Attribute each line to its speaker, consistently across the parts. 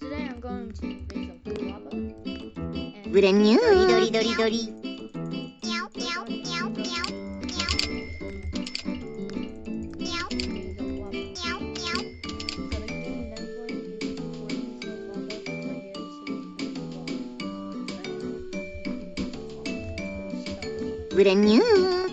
Speaker 1: Today I'm going to make a guava. With
Speaker 2: a new dory dory dory.
Speaker 3: With a new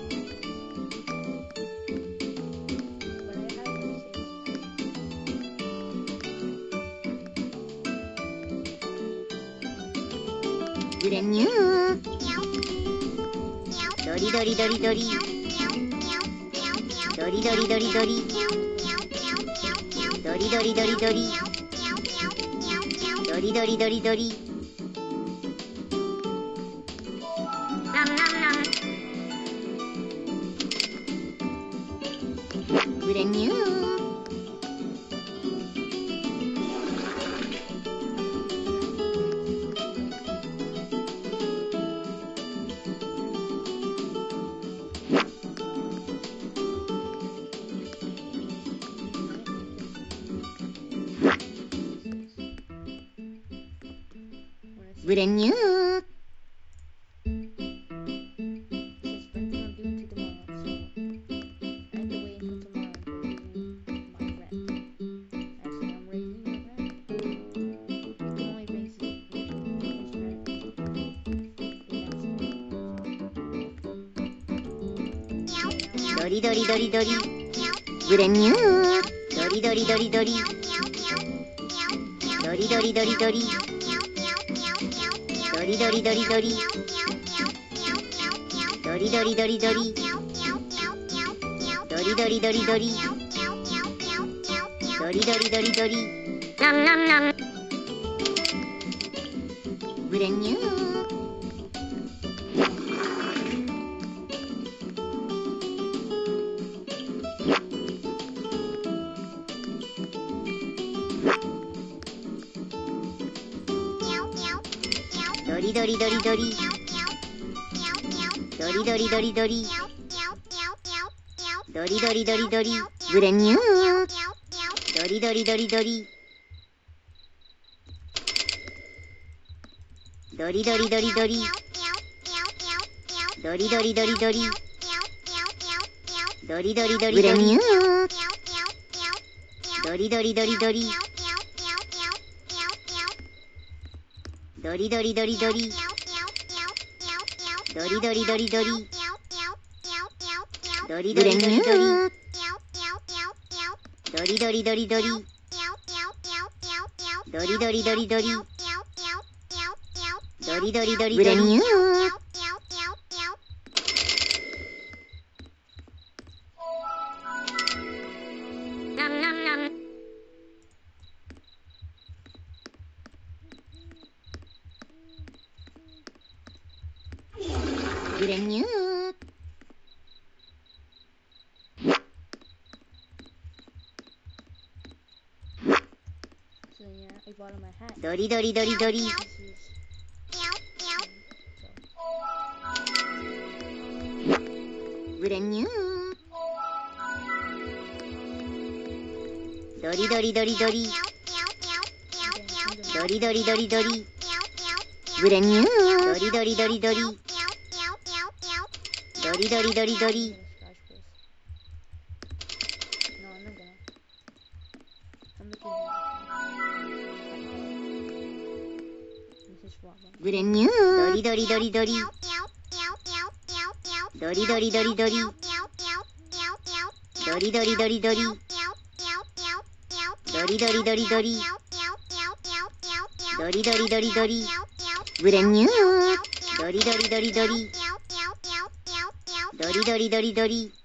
Speaker 2: ど
Speaker 3: りどりどり
Speaker 2: どりどりどりどりどりどり
Speaker 3: どりどりどりどりどりどりドリドリドリ。ドリドリドリドリ。ドリドリドリドリ。ドリドリドリドリ。ドリドリドリドリ。ナムナムナム。
Speaker 2: ブレンニュー
Speaker 3: リドリドリドリ。ドリドリドリドリ。
Speaker 2: ブレンニュー
Speaker 3: ドリドリドリドリ。ドリドリドリドリ。ドリドリドリドリ。ドリドリドリドリ
Speaker 2: ブレンニュ。ー
Speaker 3: ドリドリドリドリ。ドリドリドリドリ。ドリドリドリドリ。ドリド
Speaker 2: ブレンニュ
Speaker 3: リドリドリ。
Speaker 2: ー
Speaker 3: ドリドリドリドリ。ドリドリドリドリ。ドリ ドリドリドリドリ。
Speaker 2: ブレンニュー
Speaker 3: ドリドリドリドリ。ドリドリドリドリ。
Speaker 2: ブレンニュー
Speaker 3: ドリドリドリドリ。ドリドリドリドリ。
Speaker 2: ブレンニュ
Speaker 3: ド
Speaker 2: ー
Speaker 3: リドリドリドリ。ドリドリドリドリ。ドリドリドリドリ。ドリドリドリドリ。ドリドリドリドリ。
Speaker 2: ブレンニュー
Speaker 3: ドリドリドリドリ。ドリドリドリドリ。
Speaker 1: Eat.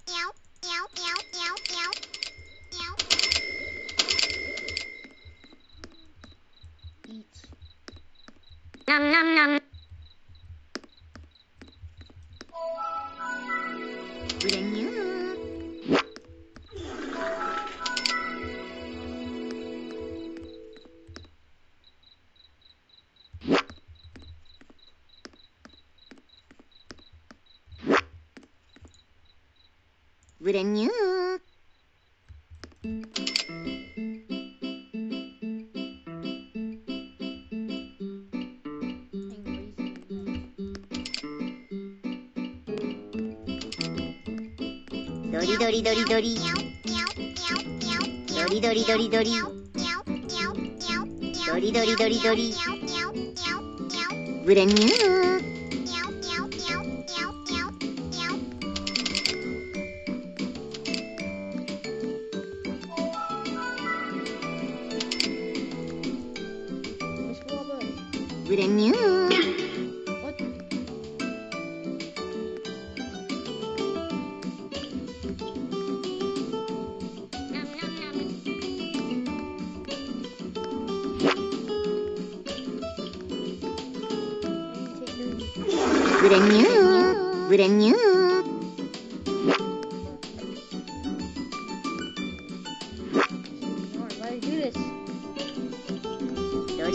Speaker 2: ドリドリドリドリドリドリドリドリドリドリドリ
Speaker 3: Brand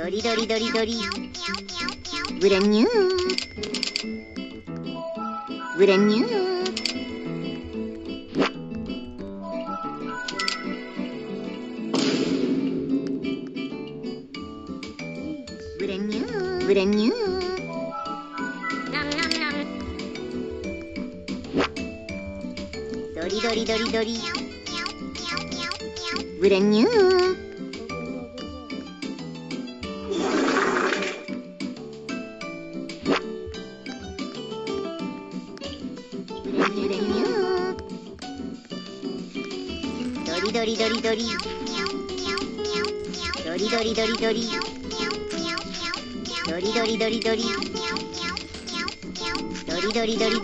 Speaker 2: どりどりどりどりブラニューブラニュー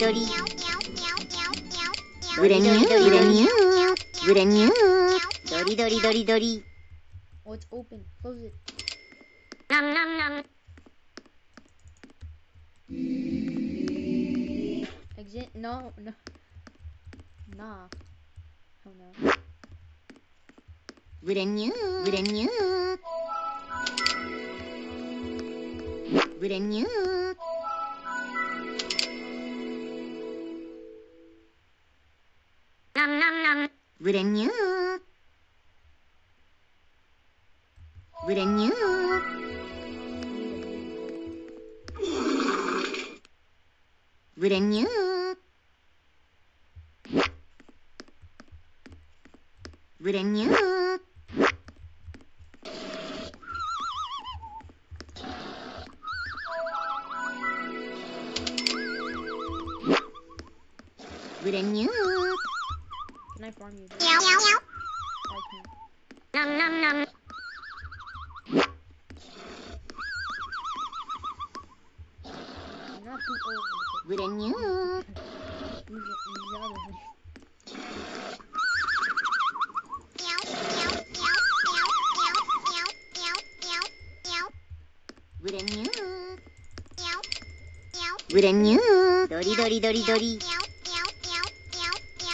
Speaker 3: doody. Good and you, good and
Speaker 2: you, good and you. Doody, doody, doody, doody.
Speaker 1: Oh, it's open. Close it. Nom, nom, nom. Exit? No, no. Nah. Oh no.
Speaker 3: Good and you, good and you. Good and you. Nom nom nom. Wouldn't you? Wouldn't you?
Speaker 1: Wouldn't you? Wouldn't you?
Speaker 2: Wouldn't you? Knife on you. Meow, meow.
Speaker 1: I can't.
Speaker 2: Nom, nom, nom.
Speaker 1: Not too old.
Speaker 2: Wouldn't you? Wouldn't you? Wouldn't you? Dory, dory, dory, dory.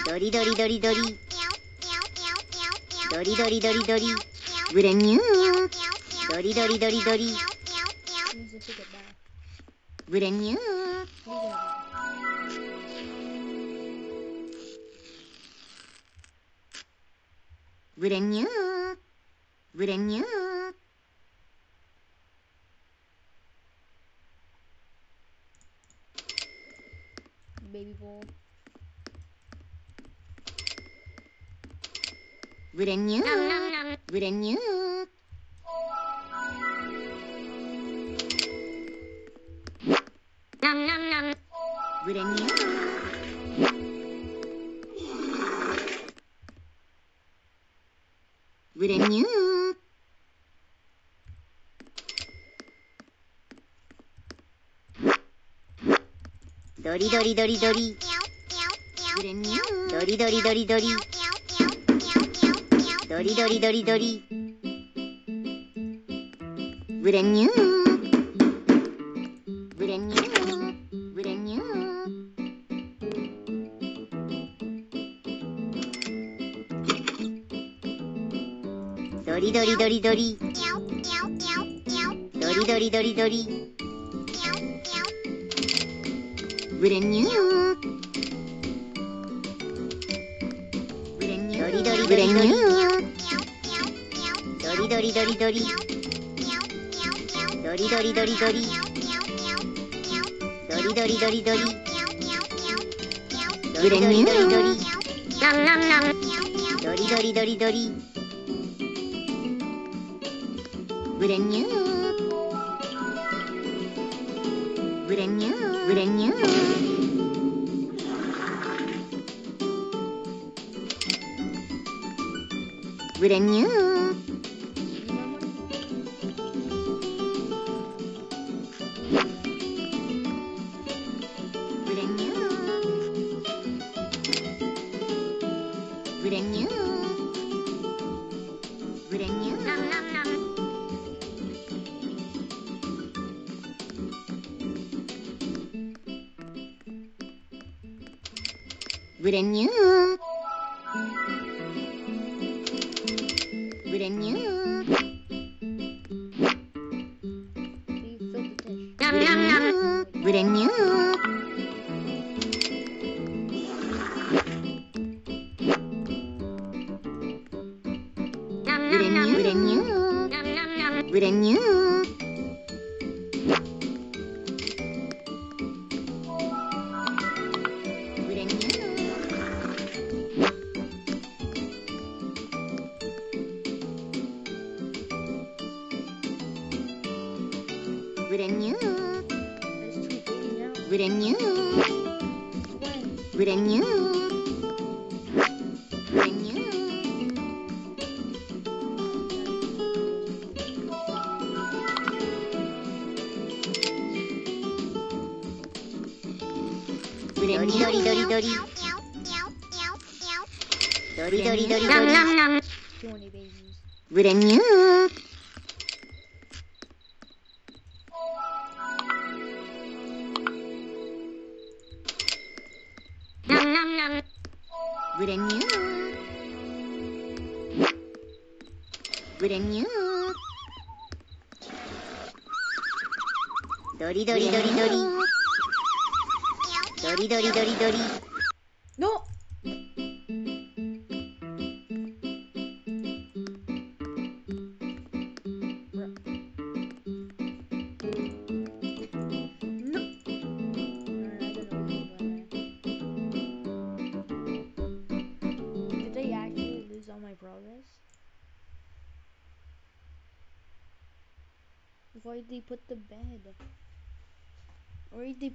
Speaker 2: Dory dory dory dory. Dory dory dory dory. With
Speaker 3: a new new. Dory dory dory
Speaker 1: dory. With
Speaker 3: a new. With a new.
Speaker 2: With
Speaker 3: a new.
Speaker 2: Baby ball. Good and you. Good and you. Good and you. Good and you. Dori
Speaker 3: dori dori dori. Good and you. Dori dori dori dori. ドリドリドリドリ。ブレニュ
Speaker 4: ー。ブレニ
Speaker 3: ューブレニュ
Speaker 4: ー。
Speaker 3: ドリドリドリドリ。ドリドリドリドリ。
Speaker 4: ブレニュー。 도리도리도리도리도리
Speaker 2: 도리도리도리도리
Speaker 4: 도리도리도리도리
Speaker 3: 도리도리도리도리 도리도리도리도리 랑랑랑
Speaker 4: 도리도리도리도리
Speaker 3: 브랜뉴 브랜뉴 브랜뉴 wouldn't you? 안녕 안녕
Speaker 2: 도리도리도리도리 도리도리도리도리 브랜뉴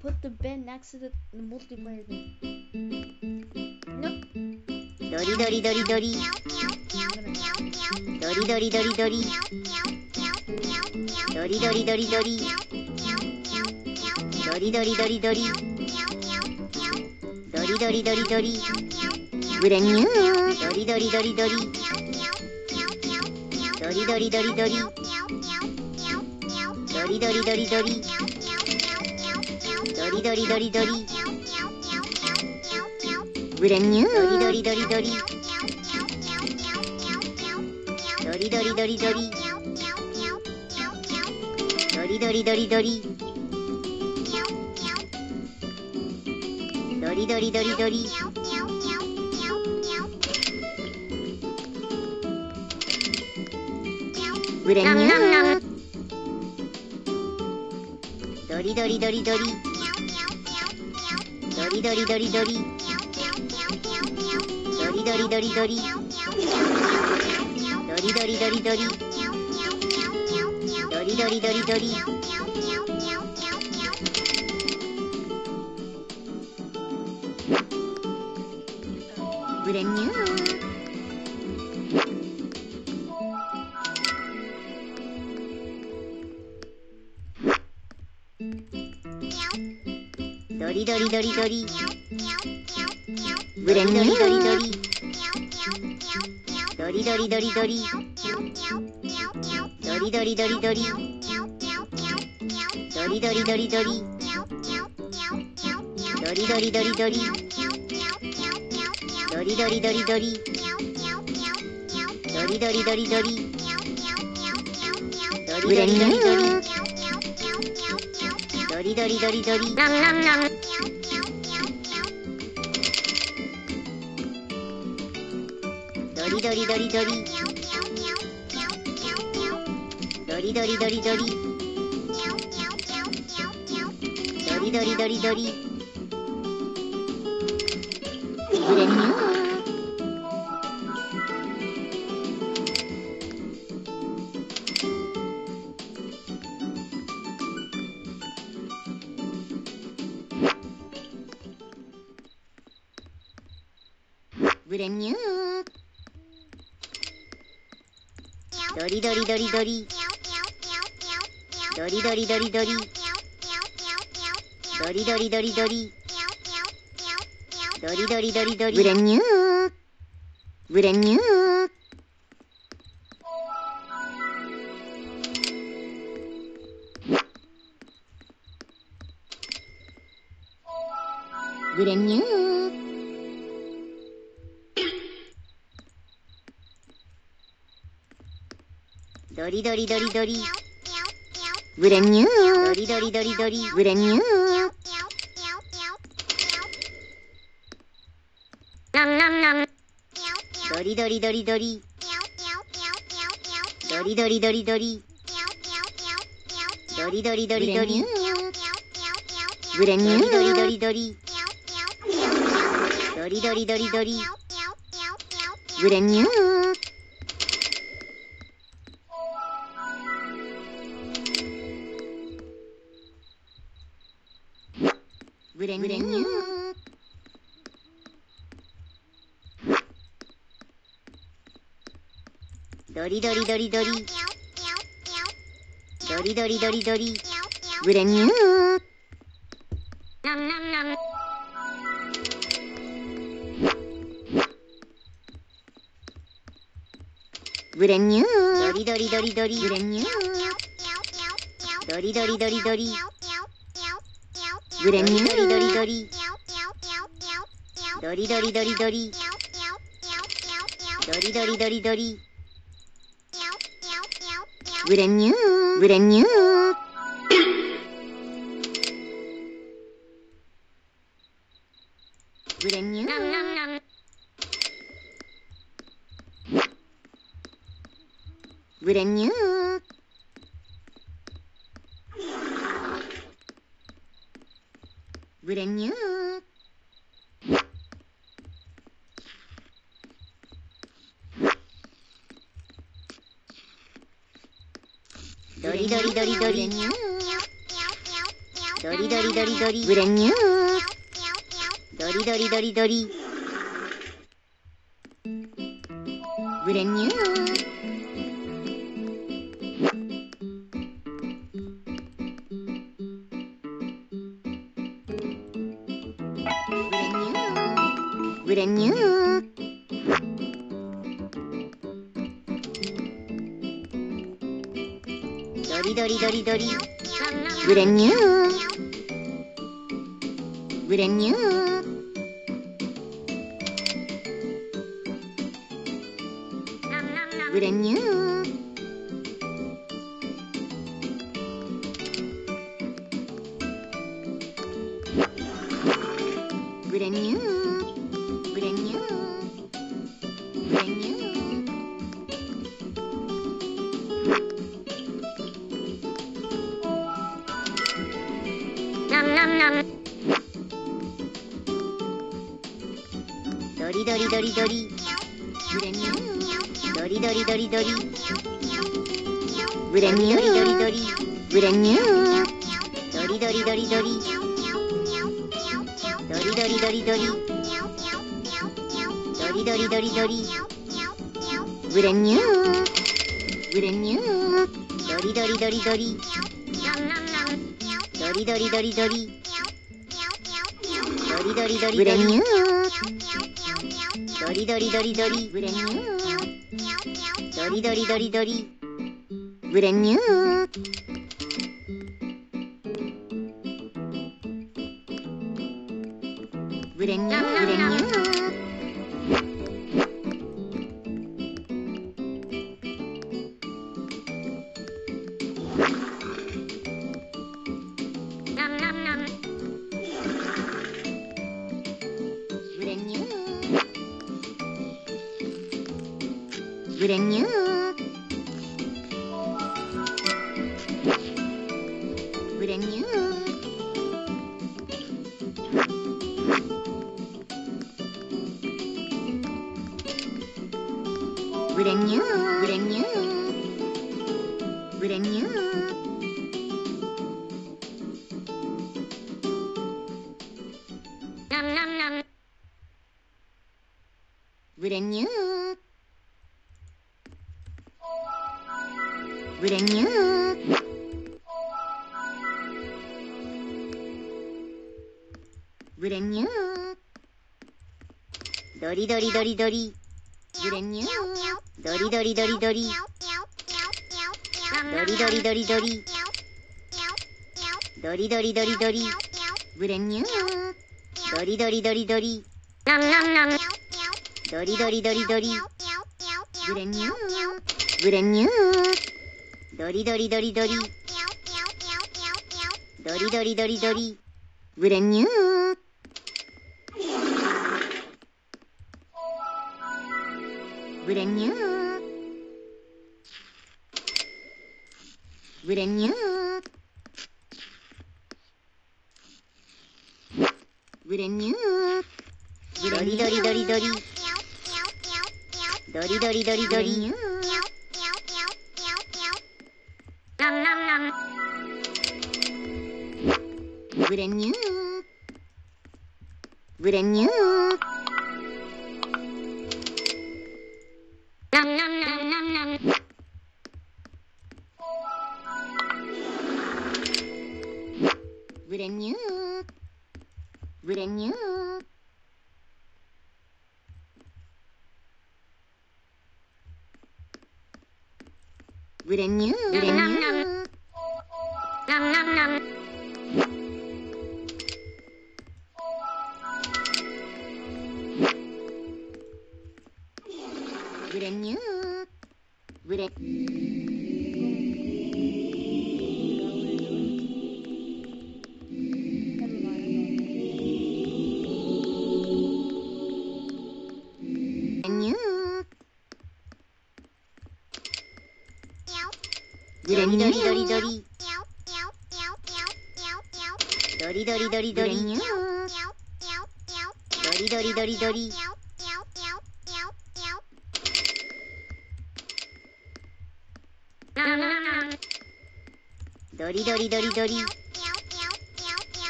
Speaker 2: put the bin next to the, the multiplayer bin. Nope.
Speaker 3: Dory, dory, dory, dory. Dory, dory, dory, dory. Dory, dory, dory, dory. Dory, dory, dory, dory. Dory, dory, dory, dory. With
Speaker 4: a new.
Speaker 3: Dory, dory, dory, dory. Dory, どりどりどりブランニュー。どりどりどりどりどりどりどりどりど
Speaker 4: りど
Speaker 3: りどりどりどりどりどりブレニュー。ドリドリドリドリ。りどりどりどり
Speaker 4: どり
Speaker 3: どりどりどりどりどりどりどりどりどりどりどりどりどりどりどりドリドリドリドリ。ブ
Speaker 4: レン
Speaker 3: ドリドリドリ。ドリドリドリドリ。ドリドリドリドリ。ドリドリドリドリ。ドリドリドリドリ。ドリドリドリドリ。ドリドリドリドリドリドリドリドリドリ。
Speaker 2: ナムナムナム。ドリドリドリドリ。ドリドリドリドリ。ドリドリドリドリ。ドリドリドリドリドリドリドリドリドリドリドリドリドリドリドリドリドリドリ
Speaker 3: ブレニューブレニュー
Speaker 2: ドリドリドリドリ
Speaker 3: ブレニュー
Speaker 2: ドリドリドリドリ
Speaker 3: ブレニュー
Speaker 2: ナムナムナムドリドリドリドリドリドリドリドリドリドリド
Speaker 3: ブレ
Speaker 2: リドリ
Speaker 3: ニューブレニュ
Speaker 2: ドリドリド
Speaker 3: ー
Speaker 2: リドリドリドリドリドリ
Speaker 3: ブレニュー
Speaker 2: ドリドリドリドリ。ドリドリドリドリ。
Speaker 3: ブレニュー。
Speaker 2: ナムナムナム。
Speaker 3: ブレニュ
Speaker 2: ド
Speaker 3: ー
Speaker 2: リドリドリドリ。
Speaker 3: ブレニュー。
Speaker 2: ドリドリドリドリ。
Speaker 3: ブレニュ
Speaker 2: ドリドリドリ
Speaker 3: ー。
Speaker 2: ドリドリドリドリドリ。ドリドリドリドリ written you, written
Speaker 3: you. written you. Nom, nom, nom. Written you. Written you.
Speaker 2: ドリドリドリドリ。
Speaker 3: ブレニュー
Speaker 2: ドリドリドリドリ。
Speaker 3: ブレニュー。
Speaker 2: ドリドリドリドリ。
Speaker 3: ブレニュー Gooding you. Gooding you.
Speaker 2: ドリドリドリドリ。ドリドリドリドリドリドリ
Speaker 3: ブレニュー。
Speaker 2: ドリドリドリドリ
Speaker 3: ブレニュー。
Speaker 2: ドリドリドリドリ
Speaker 3: ブレニュー。nhé Nom nom nom Vừa nhớ. Vừa nhớ. Vừa nhớ. Dori dori dori dori Vừa nhớ. Dori dori dori dori ドリドリドリドリ。ブレンニュードリドリドリドリ。ドリドリドリドリドリドリドリ。ドリブレンニュードリドリドリドリ。ブレンニュー。ブレンニュー。ドリドリドリドリ。ドリドリドリドリ。ブレンニュー。ブレンニュー Written you. Written you. Dory, dory, dory, dory. Dory, dory, dory, dory. Nom, nom, nom. Written you. Written you.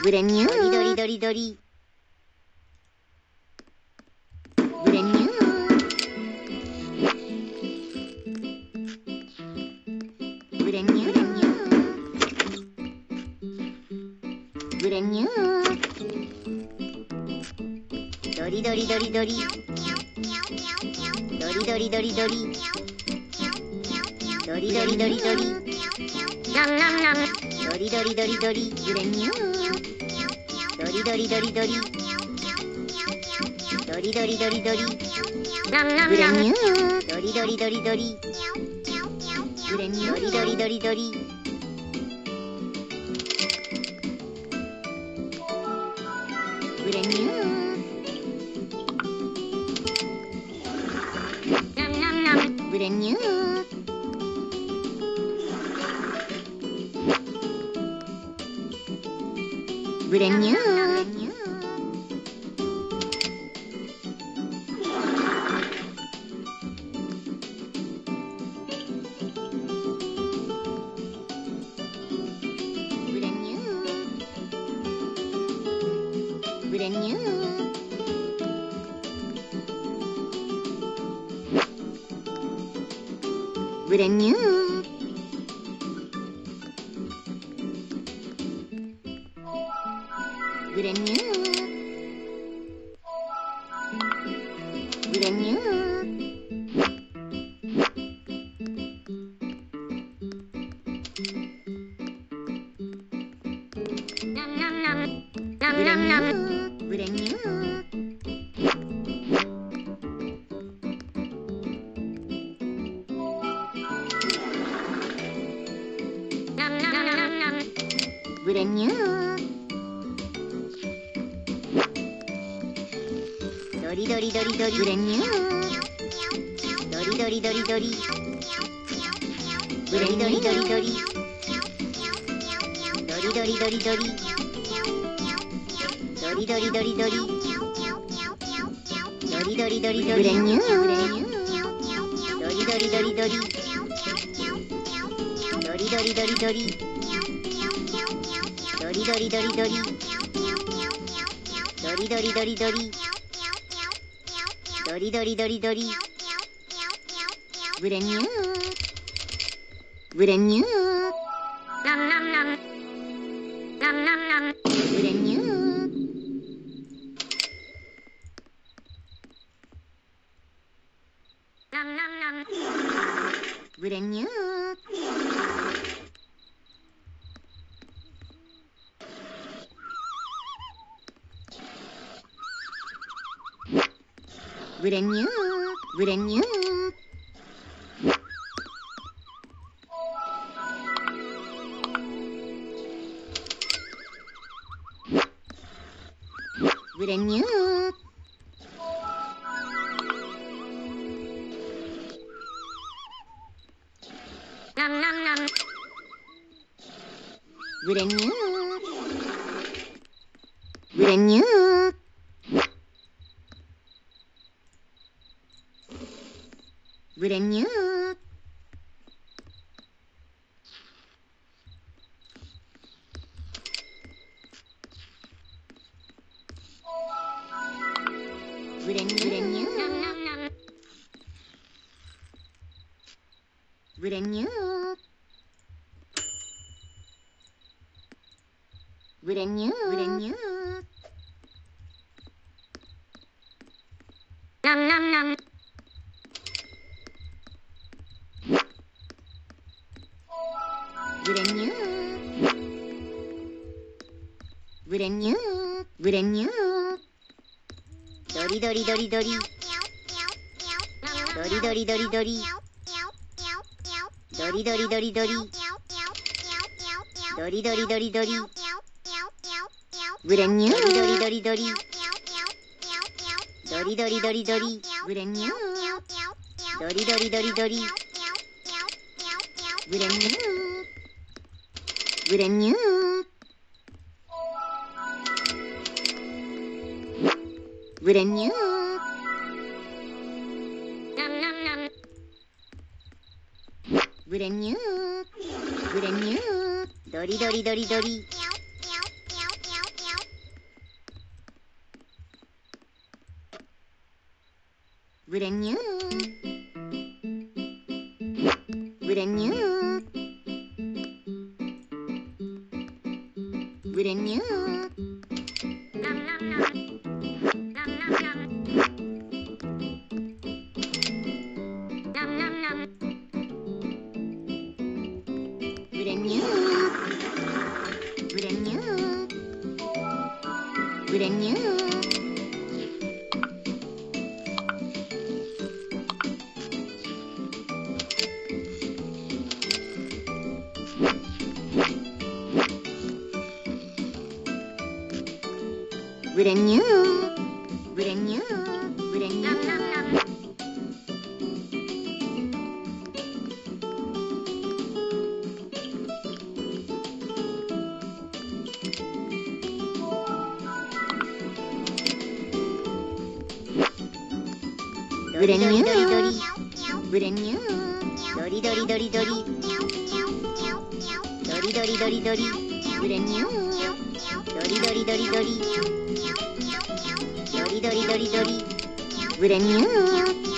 Speaker 3: ブレンニュー。ドリドリドリドリ。ブレンニュー。ブレンニュー。ブレンニュー。ドリドリドリドリ。ドリドリドリドリ。ドリドリドリドリ。ドリドリドリドリブレンニュードリドリドリドリドリドリドリドリブレニュードリドリドリドリブレニュードリドリドリドリ good. Drink. 緑グレニューグレニューランランランランランラングレニューランランラングレニューグレニュー wouldn't you? Wouldn't you? Nom nom nom. Wouldn't you? Wouldn't you? Wouldn't you? dirty dirty. Dirty dirty dirty dirty. Dirty dirty dirty dirty. Dirty dirty dirty dirty. Wouldn't you? Dirty dirty dirty. Dirty dirty dirty dirty. Wouldn't you? Dirty dirty dirty dirty. Wouldn't you? Wouldn't you? Wouldn't you? どりどりどり。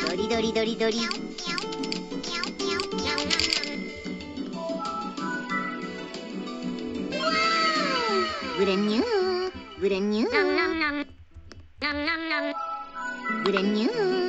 Speaker 3: どりどりどりどり。ブレニュー、ブレニュー。ブレニュー。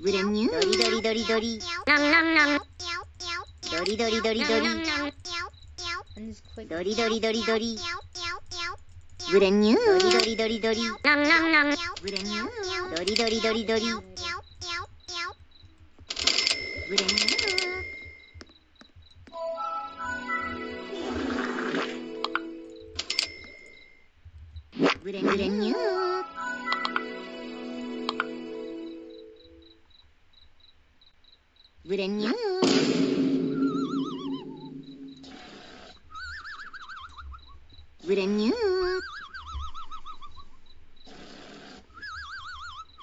Speaker 3: ブレンニュードリドリドリドリブレンニューブレンブレンニューブレンニューブレンニューブ Vrenya. Vrenya.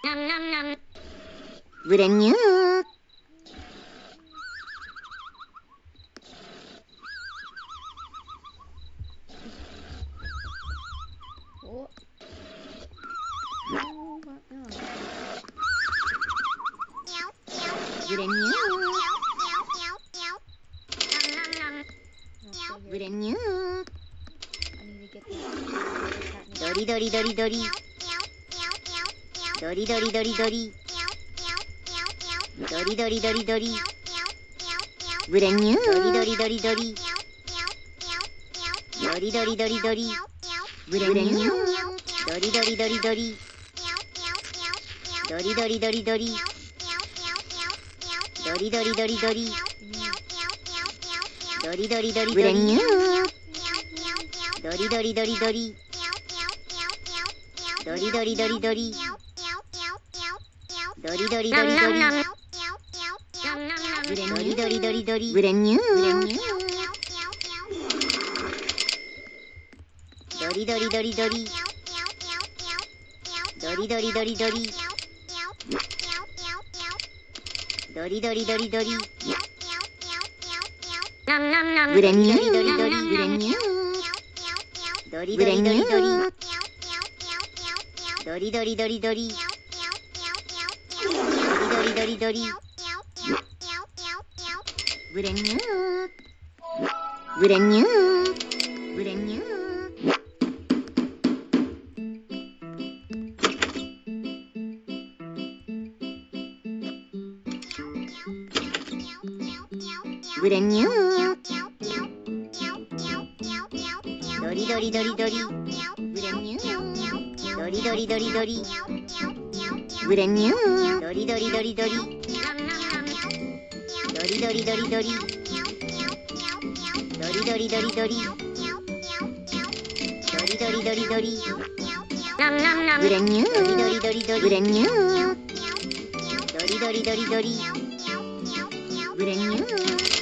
Speaker 1: nam nam nom. Vrenya.
Speaker 3: ブレンニューブレニュードリドリドリドリドリドリドリドリドリドリドリドリブレニュードリドリドリドリドリドリドリドリブレニュードリ。ドリドリドリドリ。ドリドリドリドリ。りどりどりどり。どりどりどりどり。どりどりどりどり。どりどりどりどり。どりどりどりどり。どりどりどりどり。ブレニュー。どりどりどりどり。どりどりどりどり。どりどりどりどり。ブレニュー、ブレニュー、ブレニュー。ドリドリドリドリ。ドリドリドリドリ。ドリドリドリ。ブレニュー。ブレニュー。ブレニュー。 그랬냐? 도리도리도리도리 그랬냐? 도리도리도리도리 그랬냐? 도리도리도리도리 도리도리도리도리
Speaker 2: 도리도리도리도리 도리도리도리도리 그랬냐? 도리도리도리도리 그랬냐? 도리도리도리도리 그랬냐?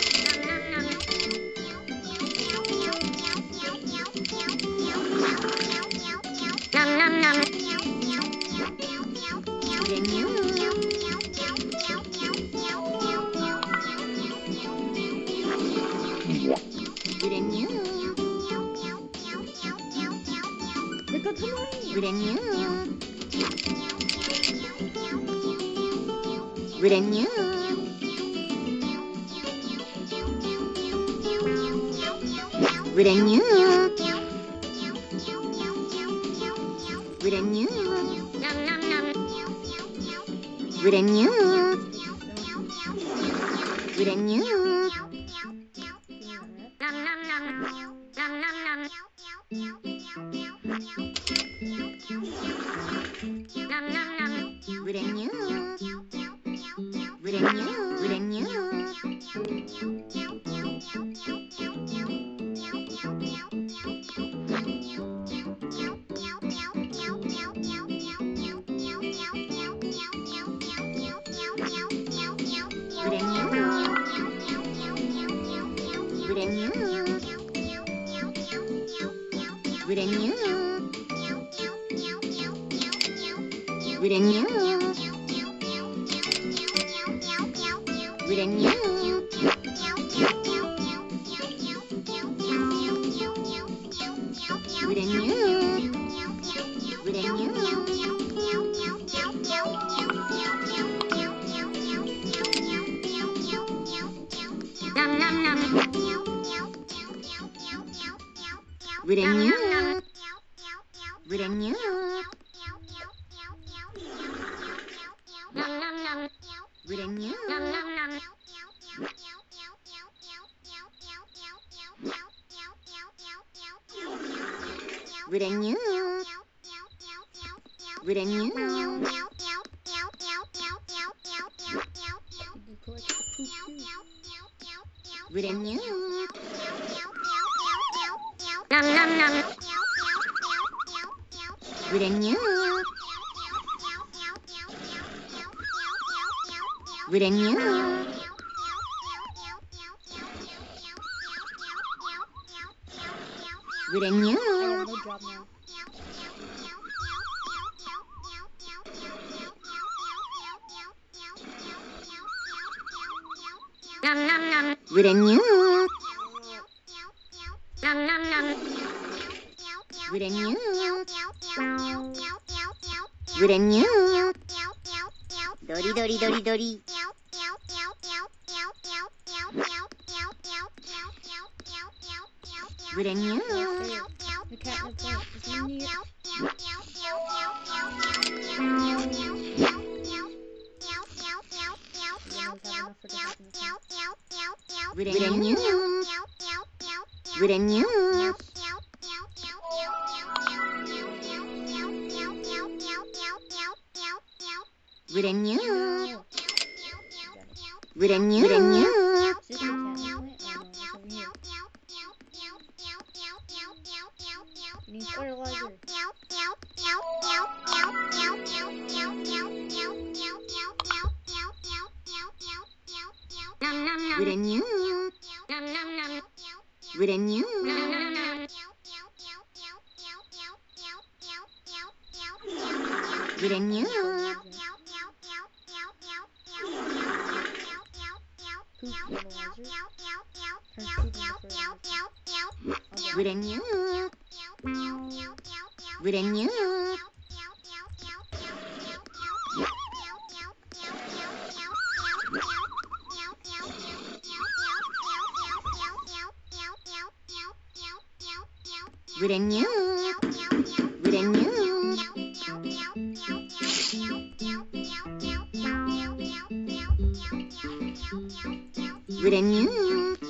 Speaker 2: Nam nam nam. đang nhớ
Speaker 3: Người
Speaker 2: đang
Speaker 3: nhớ Nam nam nam
Speaker 2: Người đang nhớ. Nam nam nam Người đang nhớ. Người đang nhớ. Dori dori dori dori
Speaker 3: Would
Speaker 2: a new new new
Speaker 3: the cat looks like it's
Speaker 2: a new Would a new new Would a new new Would a new Would a new Would a new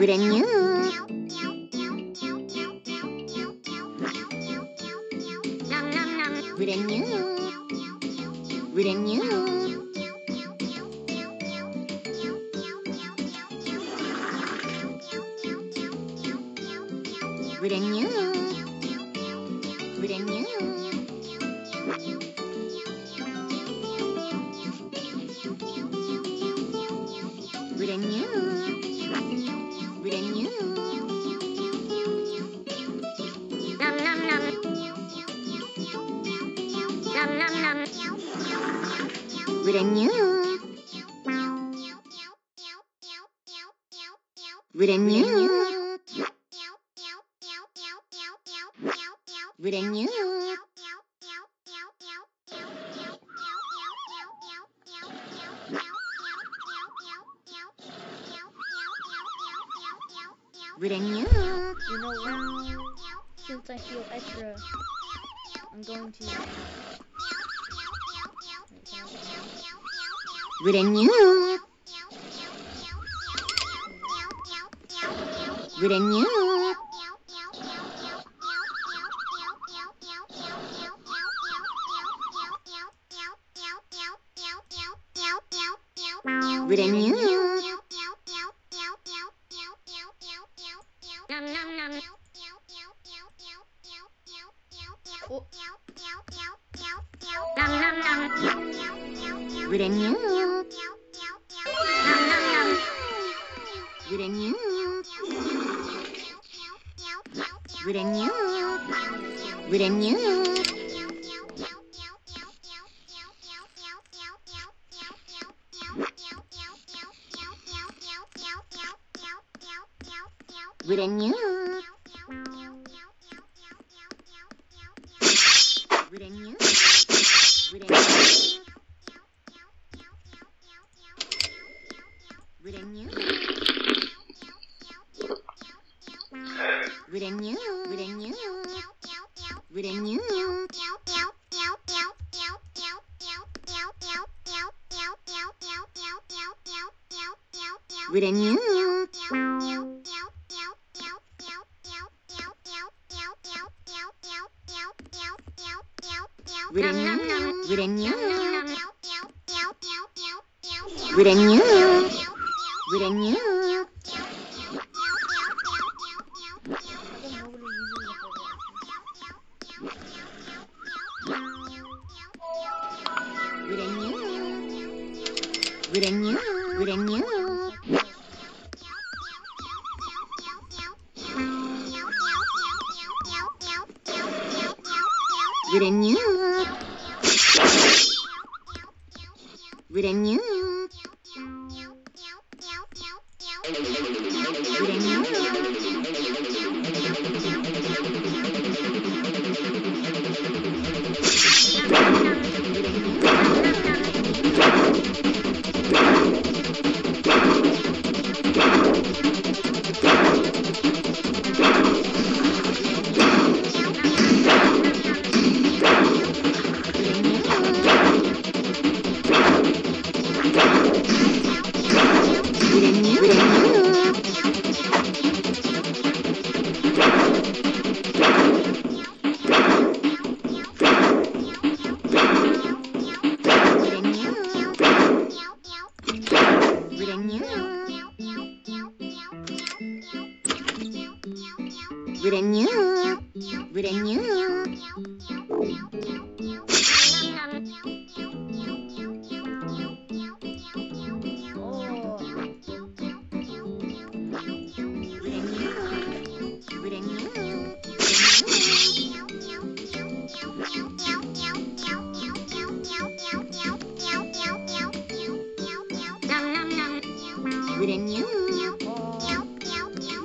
Speaker 3: with a
Speaker 2: you. sure I'm going to.
Speaker 3: Wouldn't you? Wouldn't you? Wouldn't you?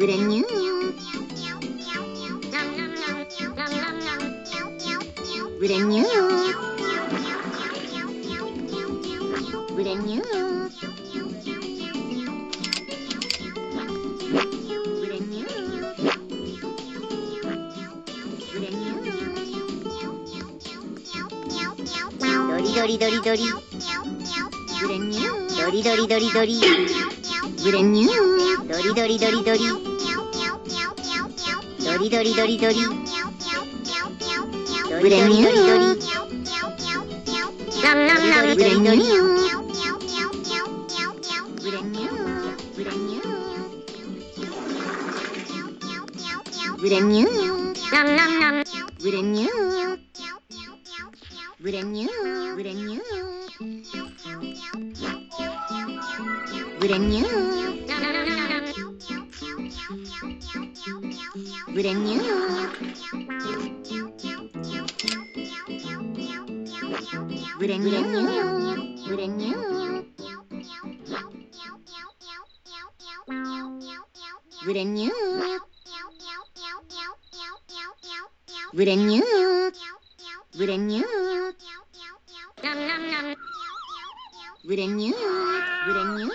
Speaker 2: Гряню.
Speaker 3: Гряню. Гряню. Dori dori dori dori. Dori dori dori dori. Dori dori dori dori. Brand new. Dori dori dori dori. Brand new. Dori dori dori dori. Dori dori dori dori. Brand new. Nom nom nom. Brand new. Brand new. Brand new. Brand new. Nom nom nom. Brand new. brand new, brand new, brand new, brand new, 그랬냐? 그랬냐? 그랬냐? 그랬냐? 그랬냐? 그랬냐? 남남남 그랬냐? 그랬냐?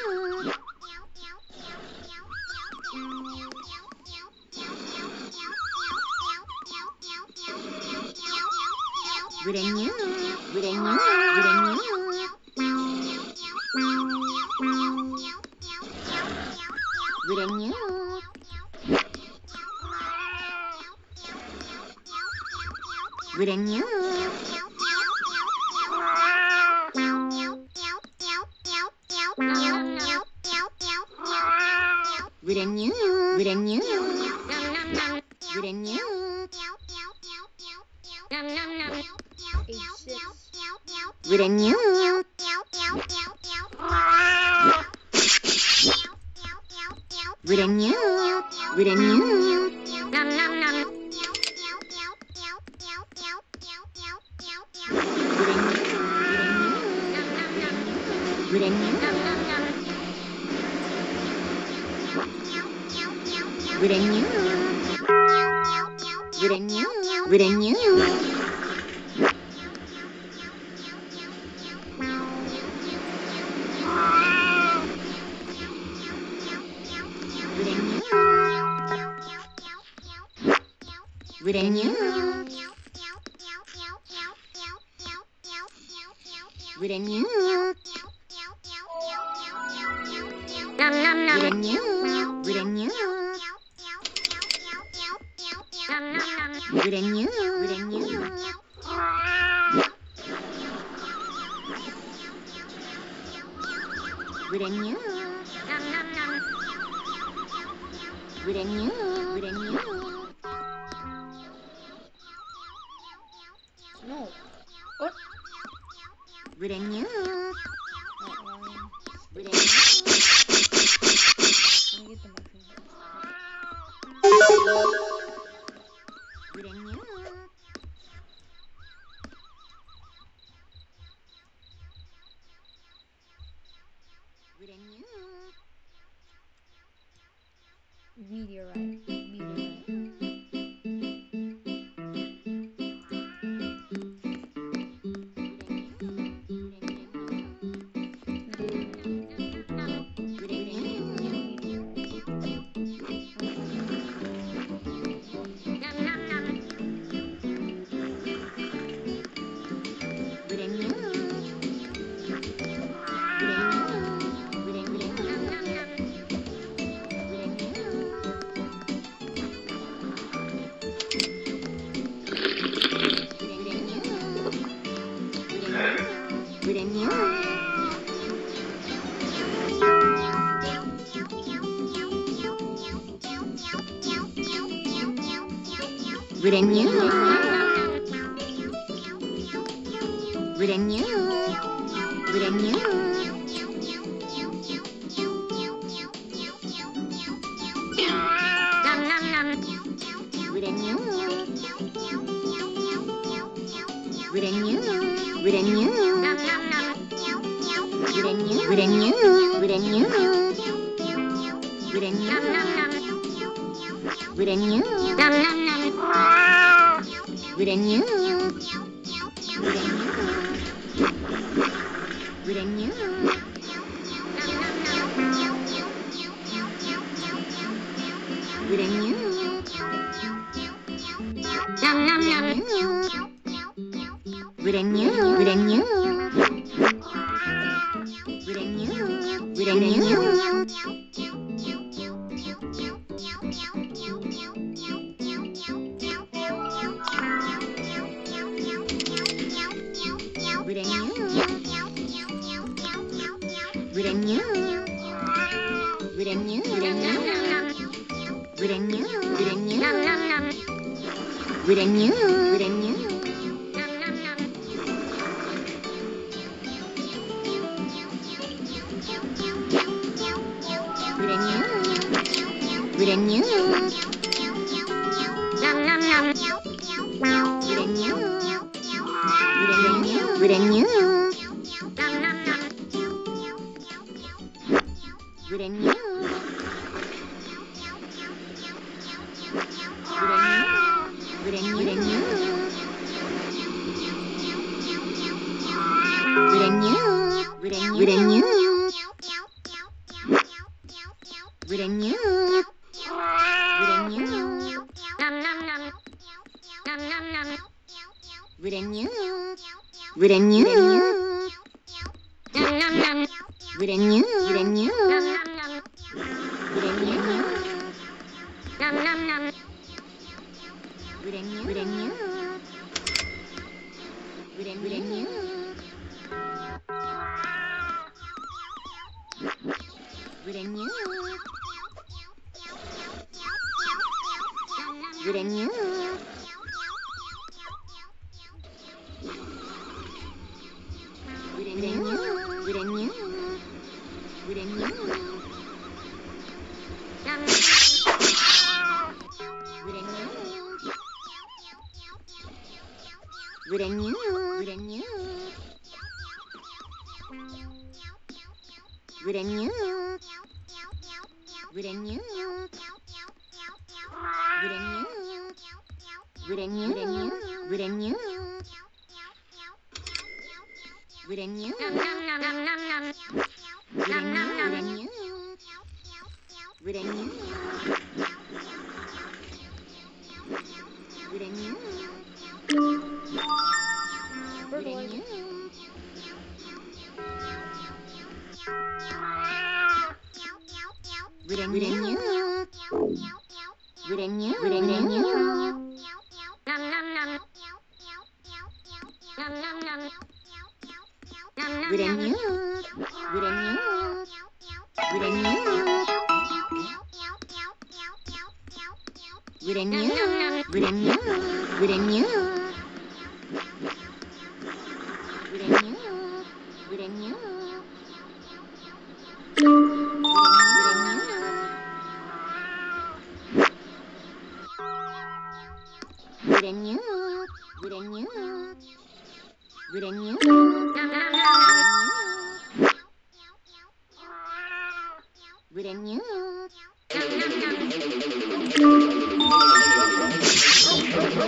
Speaker 3: Nom nom nom exists with a new. With a new, with a new, nom nom nom. With a new, with a new, with a new, with a new. With a new With a new Nom nom nom With a new With a new Nom nom nom With a new With a new With a new Nom nom nom With a new With a new good on you. Em. With a new, with a new. With a new, with a new.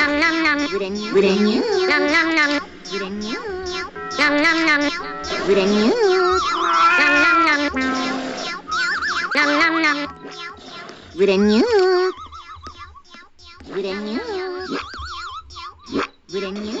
Speaker 3: Nam nam nam. Grenyu. Grenyu. Nam nam nam. Grenyu. Nam nam nam. Grenyu. Nam nam nam. Nam nam nam. Grenyu. Grenyu. Grenyu.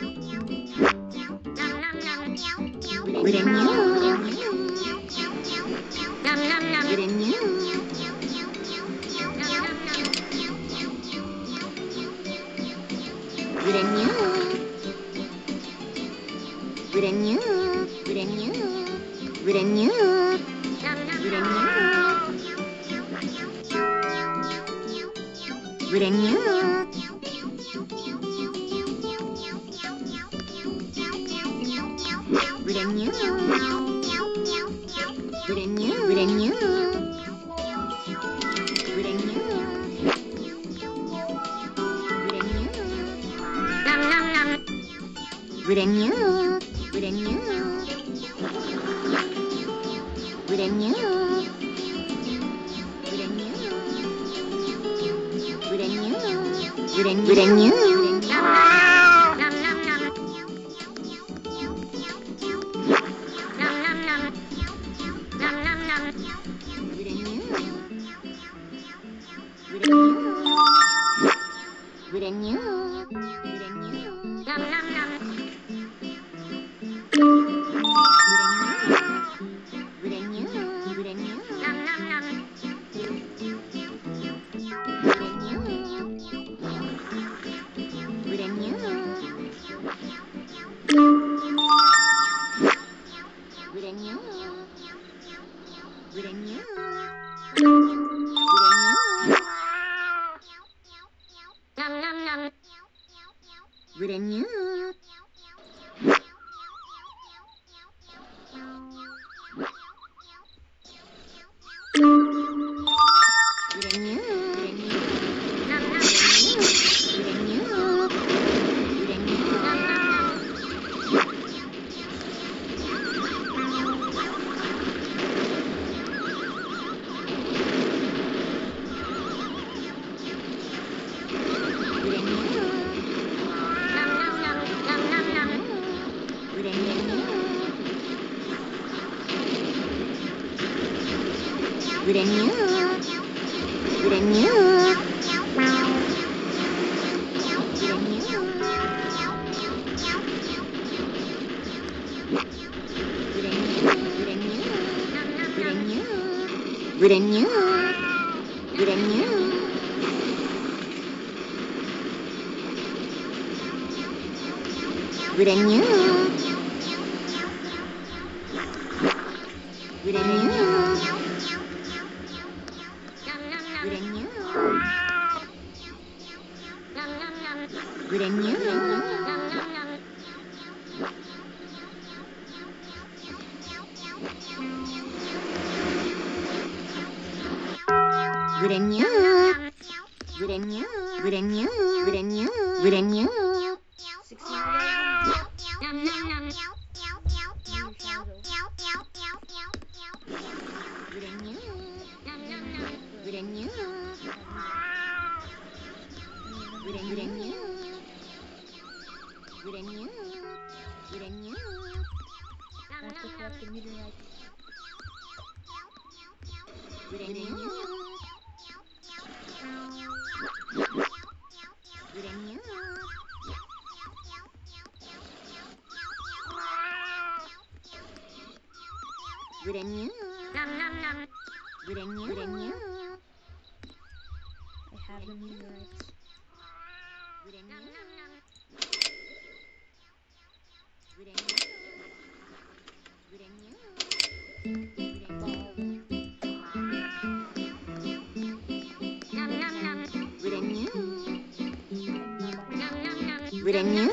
Speaker 3: Little meow. Good and new. reading mm-hmm.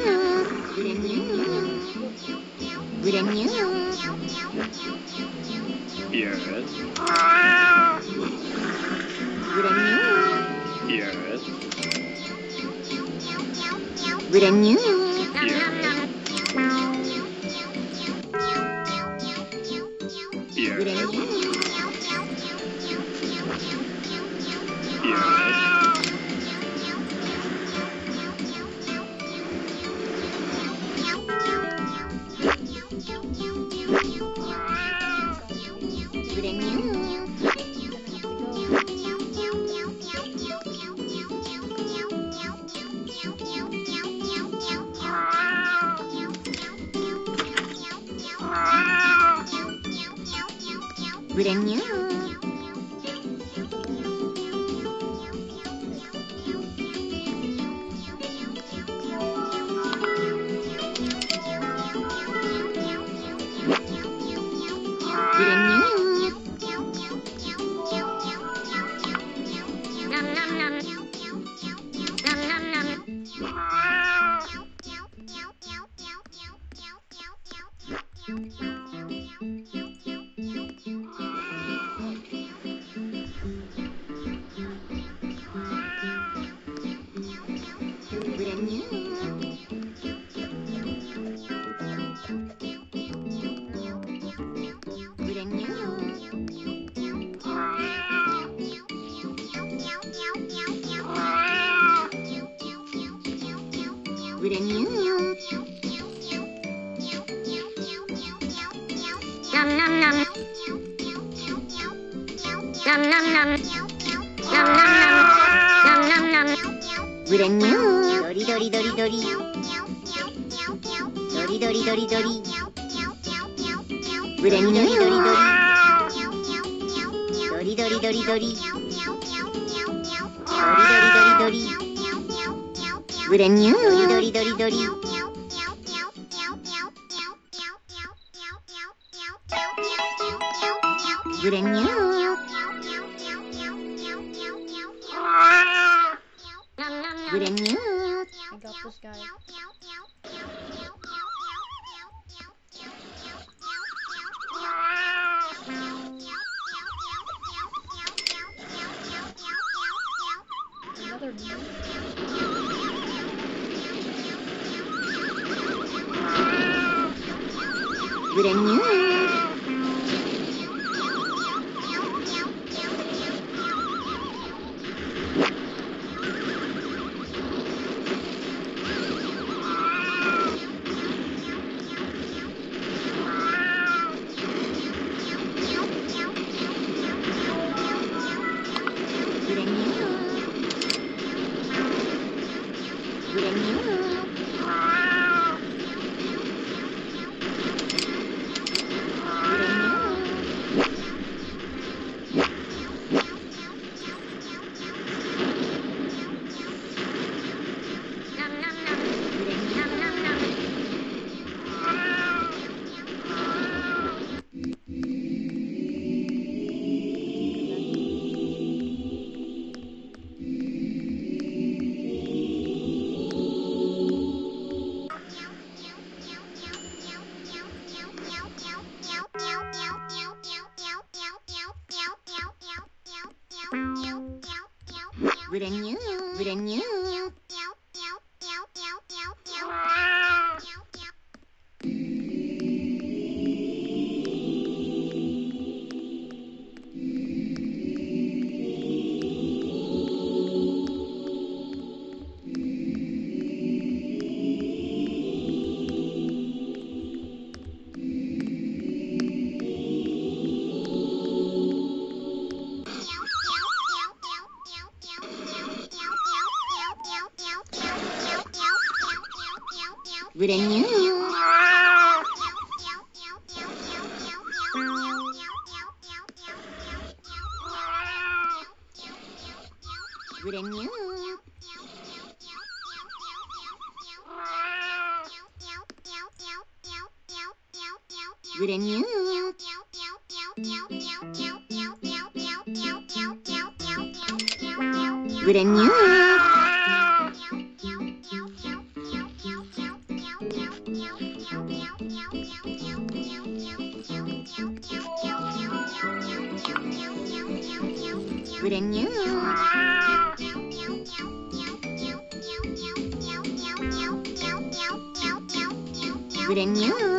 Speaker 3: Brand new. Dori dori dori dori. Dori dori dori dori. Brand new. Dori dori dori. Dori dori dori dori. Dori dori dori dori. Brand new. Dori dori dori dori. Brand
Speaker 1: this guy.
Speaker 3: 그래 냐옹 그래 냐옹 그래 냐옹
Speaker 5: 그래
Speaker 3: 냐옹 Who didn't you? Who didn't you?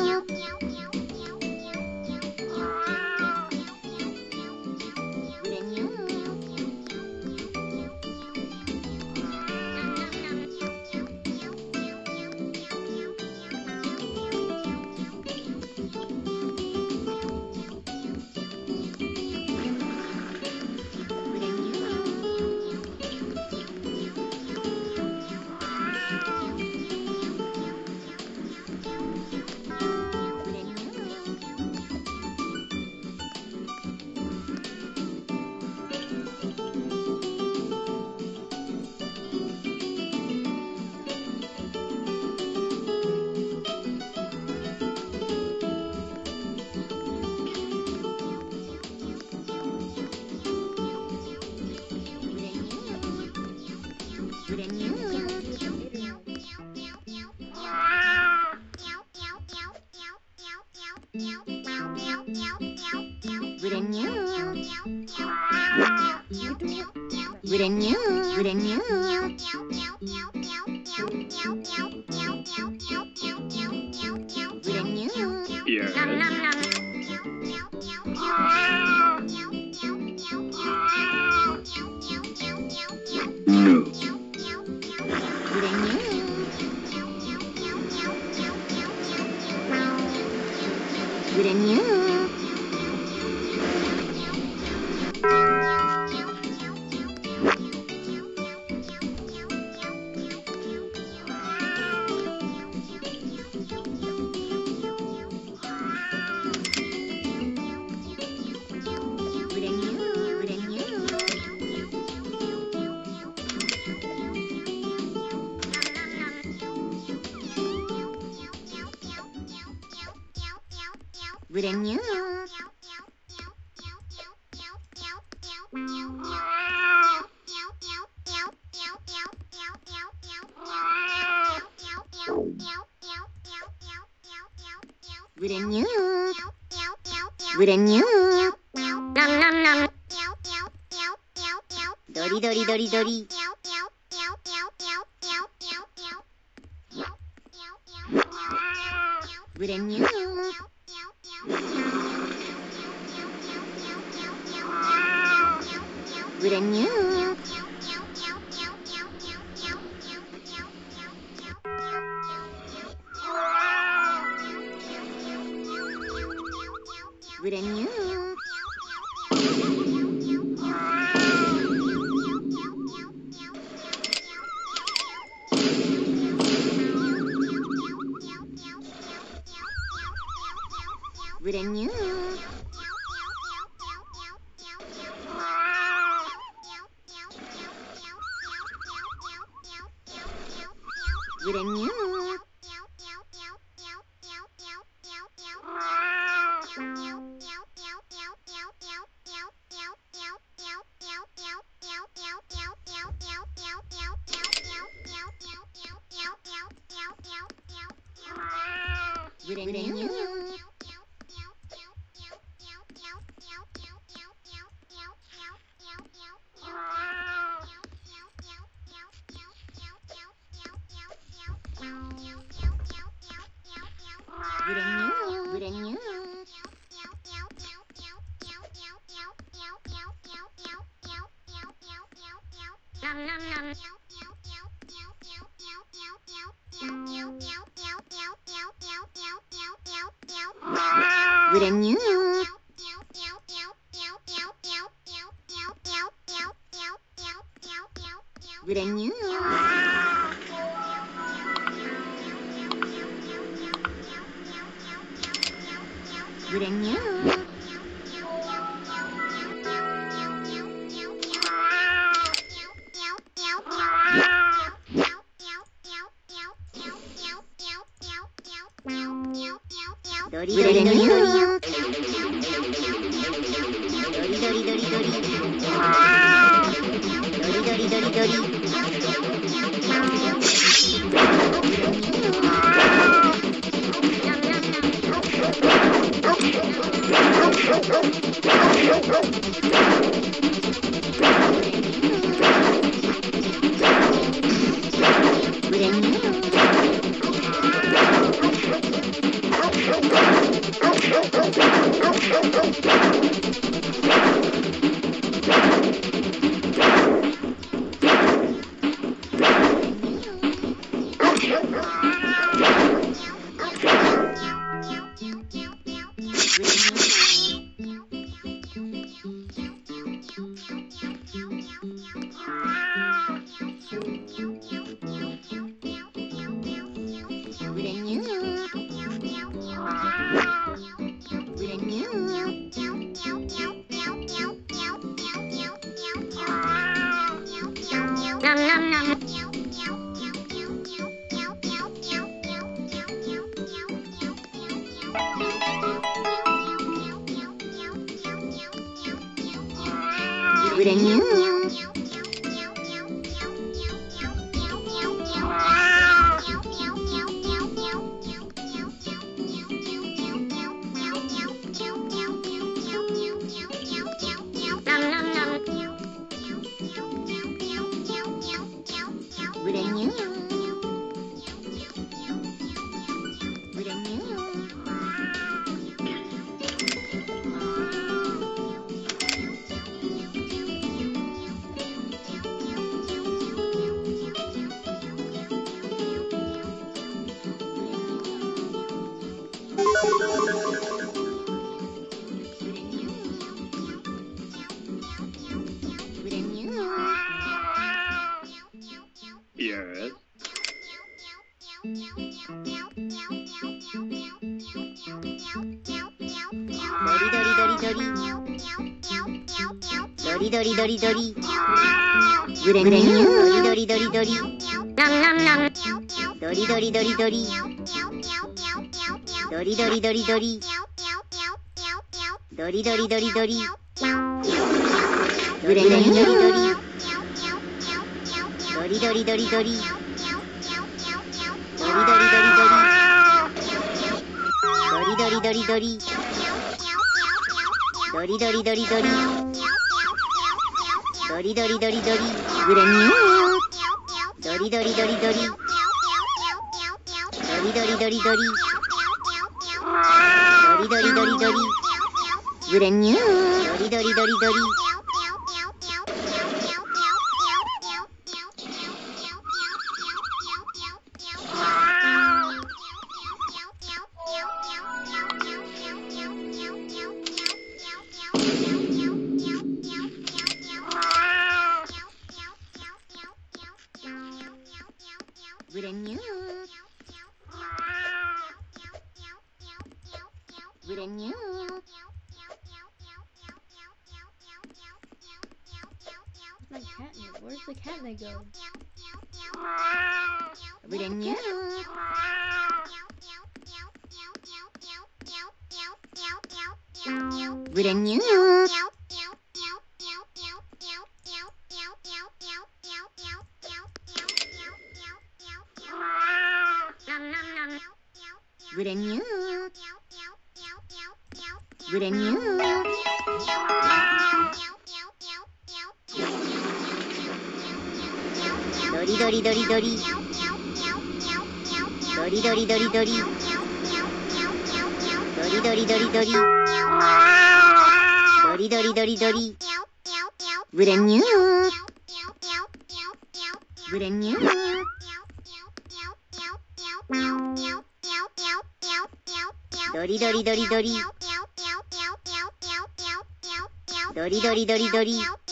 Speaker 3: くれにゃんにゃん。らんらんらん。どりどりどりどり。ブレニュー。ブレニュー。りどりどりグレンレ
Speaker 5: ン
Speaker 3: ドリドリドリドリ。ランランラン。ドリドリドリドリ。ドリドリドリドリ。ドリドリドリドリ。グレンレンドリドリドリドリドリドリドリドリドリ。ドリドリドリドリ。ドリドリドリドリ。ドリドリドリドリ。リドリドリドリ、グレミュー。ドリドリドリドリ。ドリドリドリドリ。ドリドリドリドリ。グレニュー。ドリドリドリドリ。này kìa bị đạn nhé bị đạn nhé Good and you. Good and you. ドリドリドリドリドリドリドリドリドリドリドリドリドリドリドリドリグレニュー brand new, Dori dori dori dori, Dori dori dori dori, brand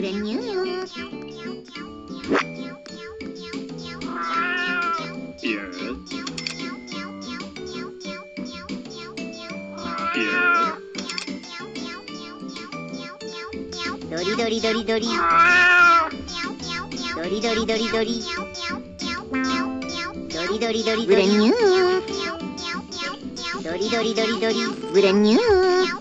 Speaker 3: brand new,
Speaker 5: Yes. Yes.
Speaker 3: Dori dori dori dori, Dori dori dori dori, Dori dori dori brand new, Dori dori dori dori,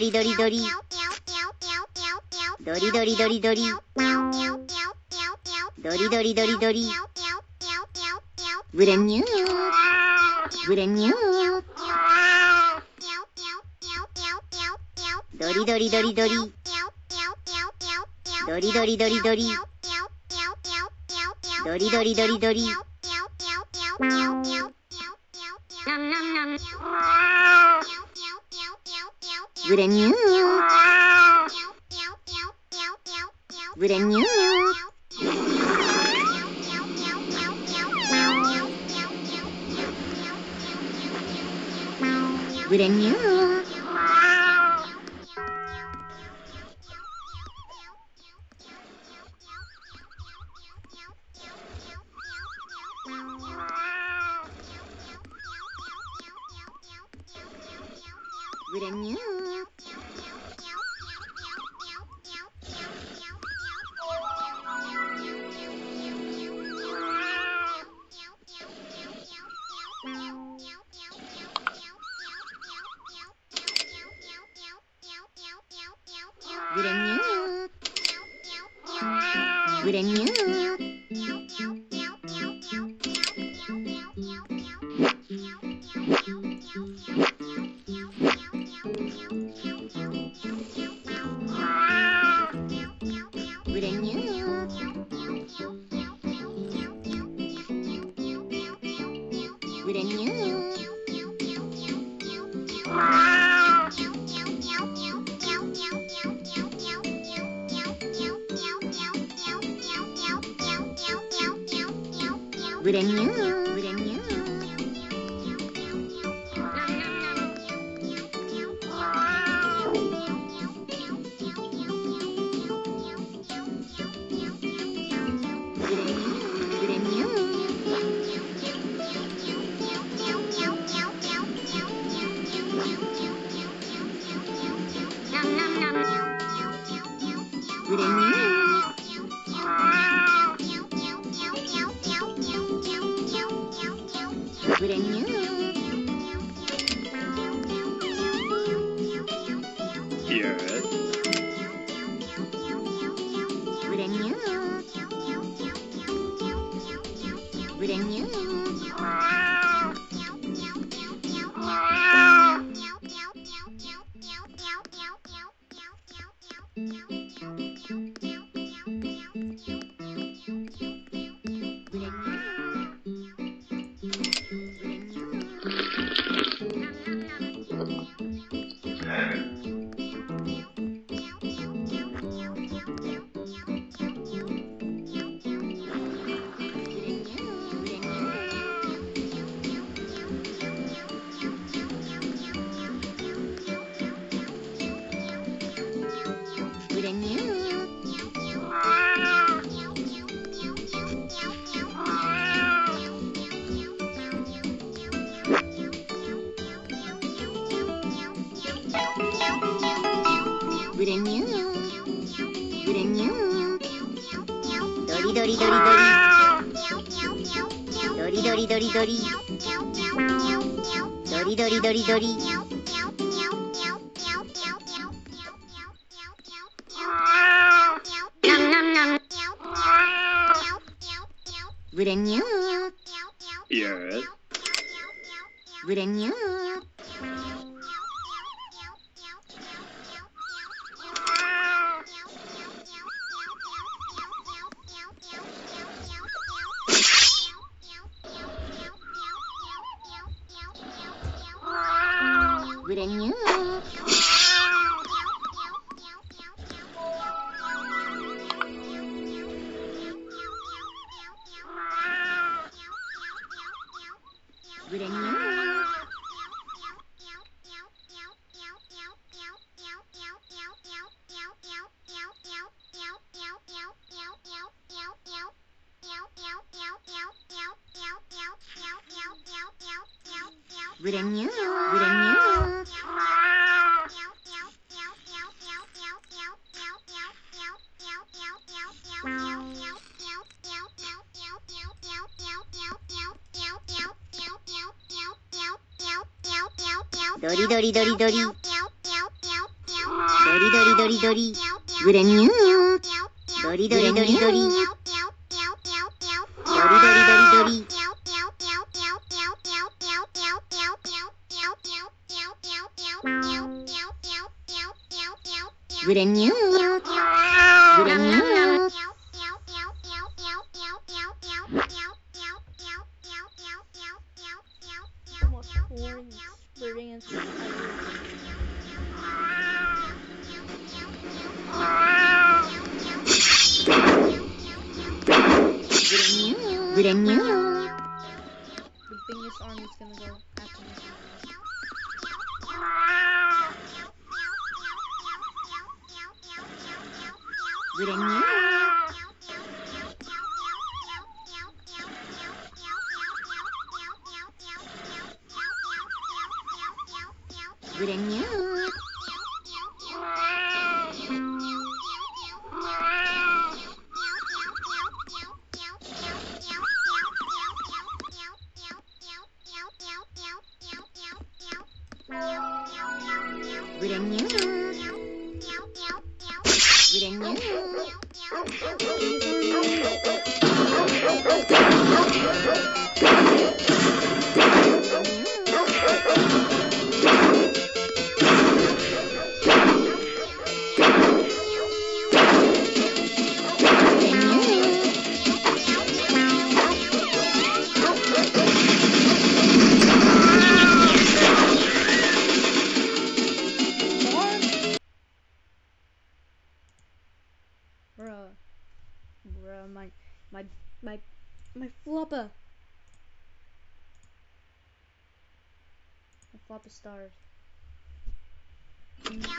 Speaker 3: Dori dori dori dori, Dori dori dori dori, Dori dori dori dori, brand new, brand new, Dori dori dori dori, Dori dori dori dori, Dori dori dori With a new new. With a new new. With a new. with a new りどりど
Speaker 2: りどりどりどり
Speaker 3: ブレニューブレニュー dory dory dory. Dory dory dory dory. Good and new. Dory dory dory dory.
Speaker 2: Dory dory dory dory. Good and new. Flop the stars.
Speaker 3: New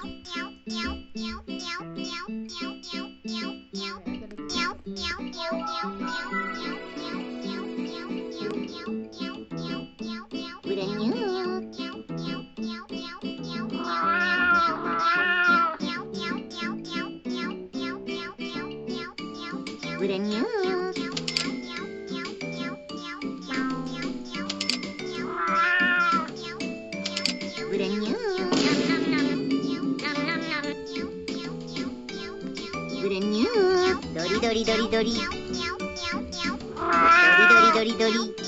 Speaker 3: with a new どりどり
Speaker 6: どりどりどりどりどり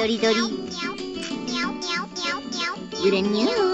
Speaker 6: どりどり。ゆれにゅ
Speaker 2: う。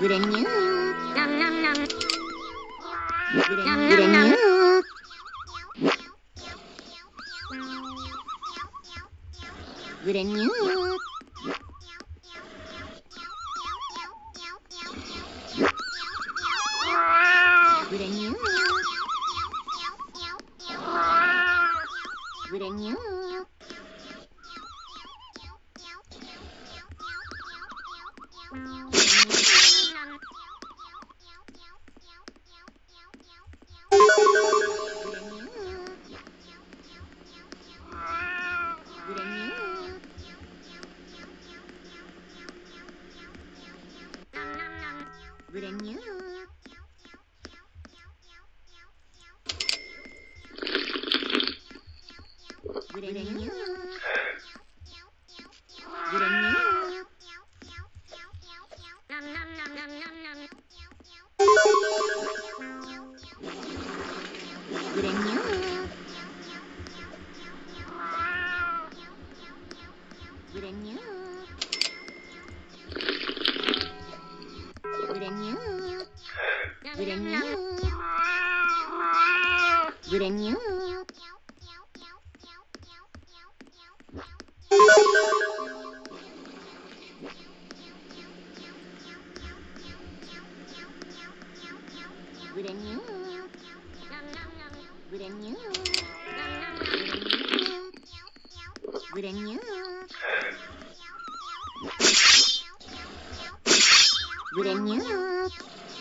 Speaker 2: Wouldn't you? Nom nom nom. Nom nom nom. Wouldn't you?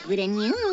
Speaker 2: with a new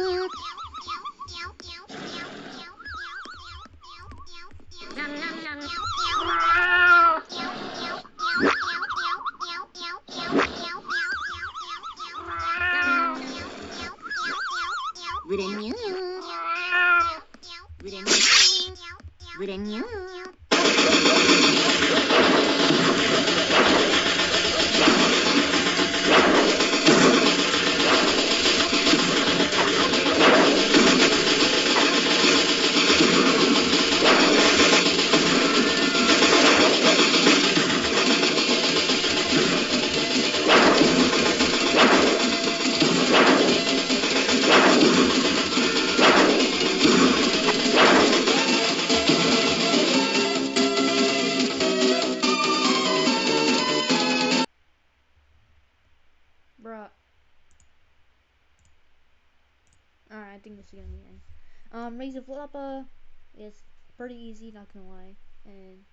Speaker 2: crazy, not gonna lie. And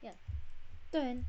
Speaker 2: yeah. done.